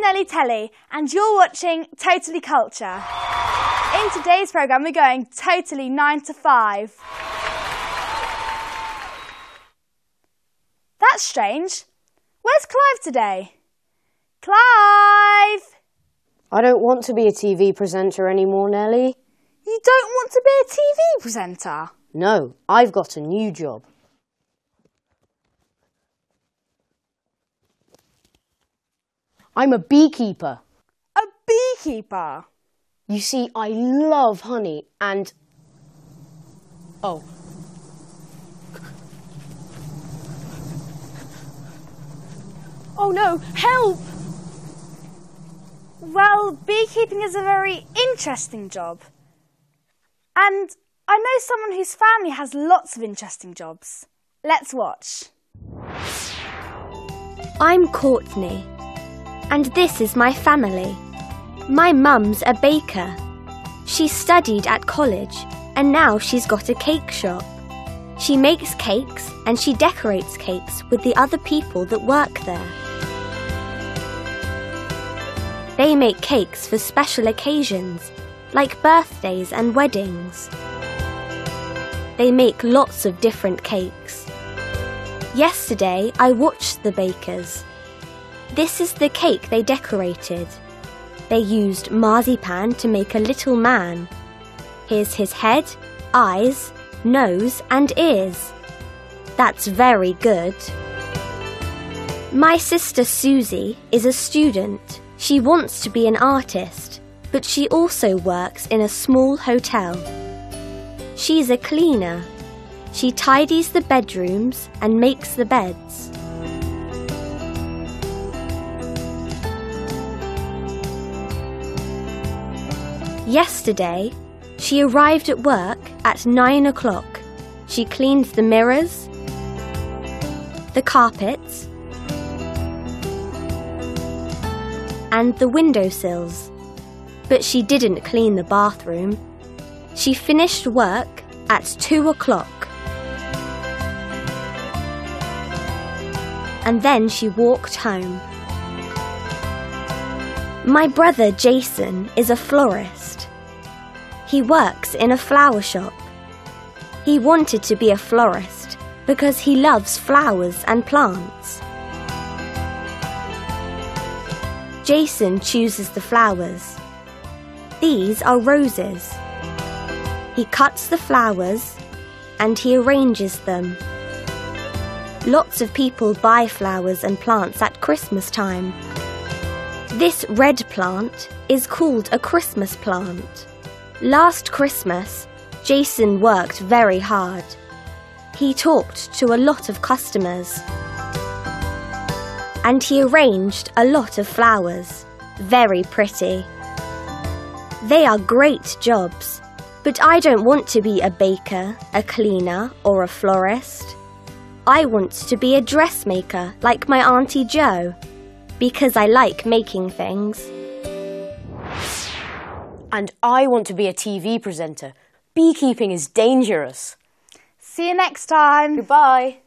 Nellie Telly, and you're watching Totally Culture. In today's programme, we're going totally 9 to 5. That's strange. Where's Clive today? Clive! I don't want to be a TV presenter anymore, Nellie. You don't want to be a TV presenter? No, I've got a new job. I'm a beekeeper. A beekeeper? You see, I love honey and. Oh. Oh no, help! Well, beekeeping is a very interesting job. And I know someone whose family has lots of interesting jobs. Let's watch. I'm Courtney, and this is my family. My mum's a baker. She studied at college, and now she's got a cake shop. She makes cakes and she decorates cakes with the other people that work there. They make cakes for special occasions, like birthdays and weddings. They make lots of different cakes. Yesterday, I watched the bakers. This is the cake they decorated. They used marzipan to make a little man. Here's his head, eyes, nose, and ears. That's very good. My sister Susie is a student. She wants to be an artist, but she also works in a small hotel. She's a cleaner. She tidies the bedrooms and makes the beds. Yesterday, she arrived at work at nine o'clock. She cleaned the mirrors, the carpets, and the windowsills. But she didn't clean the bathroom. She finished work at two o'clock. And then she walked home. My brother Jason is a florist. He works in a flower shop. He wanted to be a florist because he loves flowers and plants. Jason chooses the flowers. These are roses. He cuts the flowers and he arranges them. Lots of people buy flowers and plants at Christmas time. This red plant is called a Christmas plant. Last Christmas, Jason worked very hard. He talked to a lot of customers. And he arranged a lot of flowers. Very pretty. They are great jobs, but I don't want to be a baker, a cleaner, or a florist. I want to be a dressmaker like my Auntie Jo because I like making things. And I want to be a TV presenter. Beekeeping is dangerous. See you next time. Goodbye.